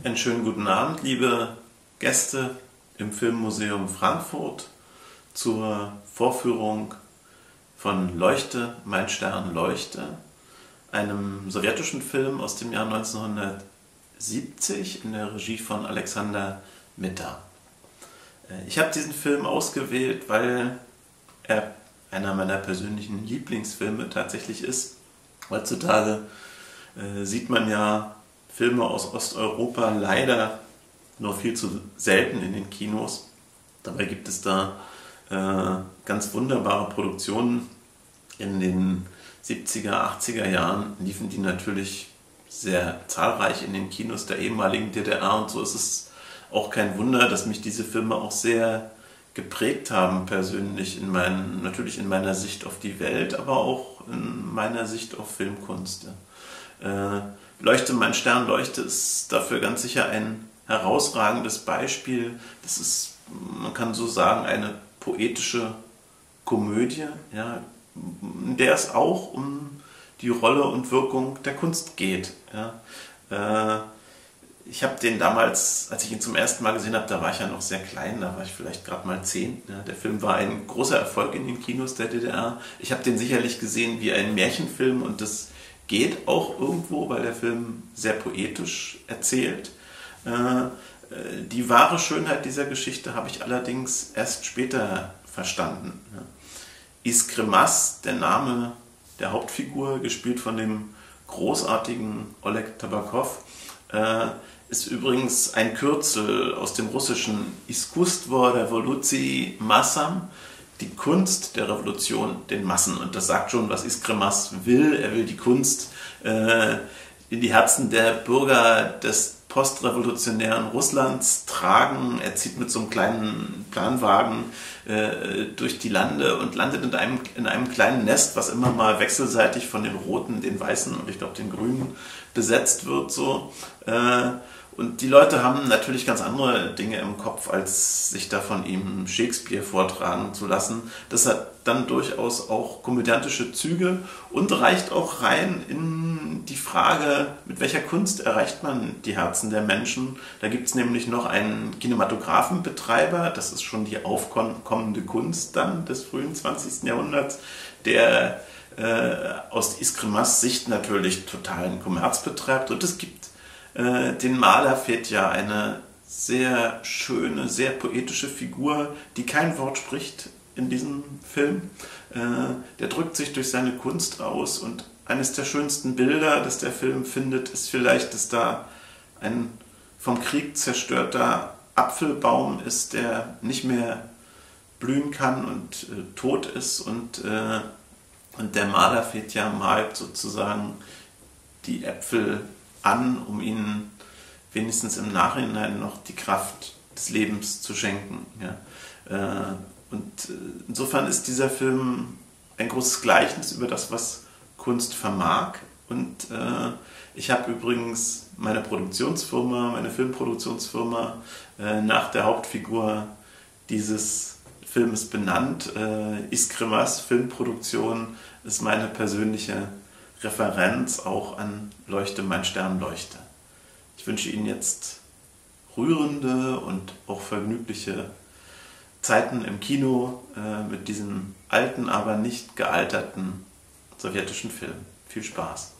Einen schönen guten Abend, liebe Gäste im Filmmuseum Frankfurt zur Vorführung von Leuchte, mein Stern leuchte, einem sowjetischen Film aus dem Jahr 1970 in der Regie von Alexander Mitter. Äh, ich habe diesen Film ausgewählt, weil er einer meiner persönlichen Lieblingsfilme tatsächlich ist. Heutzutage äh, sieht man ja Filme aus Osteuropa leider nur viel zu selten in den Kinos. Dabei gibt es da äh, ganz wunderbare Produktionen. In den 70er, 80er Jahren liefen die natürlich sehr zahlreich in den Kinos der ehemaligen DDR und so ist es auch kein Wunder, dass mich diese Filme auch sehr geprägt haben persönlich in meinen, natürlich in meiner Sicht auf die Welt, aber auch in meiner Sicht auf Filmkunst. Äh, Leuchte, mein Stern leuchte ist dafür ganz sicher ein herausragendes Beispiel. Das ist, man kann so sagen, eine poetische Komödie, ja, in der es auch um die Rolle und Wirkung der Kunst geht. Ja. Äh, ich habe den damals, als ich ihn zum ersten Mal gesehen habe, da war ich ja noch sehr klein, da war ich vielleicht gerade mal zehn. Ja. Der Film war ein großer Erfolg in den Kinos der DDR. Ich habe den sicherlich gesehen wie ein Märchenfilm und das geht auch irgendwo, weil der Film sehr poetisch erzählt. Äh, äh, die wahre Schönheit dieser Geschichte habe ich allerdings erst später verstanden. Iskremas, der Name der Hauptfigur, gespielt von dem großartigen Oleg Tabakov, äh, ist übrigens ein Kürzel aus dem russischen Iskustvo Revolucji Massam, die Kunst der Revolution den Massen. Und das sagt schon, was Iskremas will. Er will die Kunst äh, in die Herzen der Bürger des postrevolutionären Russlands tragen. Er zieht mit so einem kleinen Planwagen äh, durch die Lande und landet in einem, in einem kleinen Nest, was immer mal wechselseitig von den Roten, den Weißen und ich glaube den Grünen besetzt wird. So. Äh, und die Leute haben natürlich ganz andere Dinge im Kopf, als sich da von ihm Shakespeare vortragen zu lassen. Das hat dann durchaus auch komödiantische Züge und reicht auch rein in die Frage, mit welcher Kunst erreicht man die Herzen der Menschen. Da gibt es nämlich noch einen Kinematografenbetreiber, das ist schon die aufkommende Kunst dann des frühen 20. Jahrhunderts, der äh, aus Iskremas Sicht natürlich totalen Kommerz betreibt. Und es gibt äh, den Maler Fetja, eine sehr schöne, sehr poetische Figur, die kein Wort spricht in diesem Film. Äh, der drückt sich durch seine Kunst aus und eines der schönsten Bilder, das der Film findet, ist vielleicht, dass da ein vom Krieg zerstörter Apfelbaum ist, der nicht mehr blühen kann und äh, tot ist und, äh, und der Maler Fetja malt sozusagen die Äpfel an, um ihnen wenigstens im Nachhinein noch die Kraft des Lebens zu schenken. Ja. Äh, und äh, insofern ist dieser Film ein großes Gleichnis über das, was Kunst vermag. Und äh, ich habe übrigens meine Produktionsfirma, meine Filmproduktionsfirma, nach der Hauptfigur dieses Filmes benannt. Iskremas Filmproduktion ist meine persönliche Referenz auch an Leuchte, mein Stern leuchte. Ich wünsche Ihnen jetzt rührende und auch vergnügliche Zeiten im Kino äh, mit diesem alten, aber nicht gealterten sowjetischen Film. Viel Spaß!